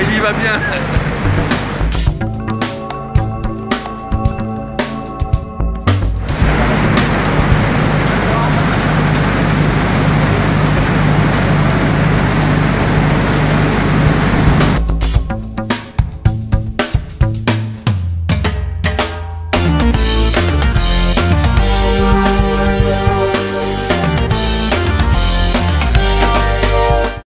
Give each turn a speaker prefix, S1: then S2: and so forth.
S1: il va bien.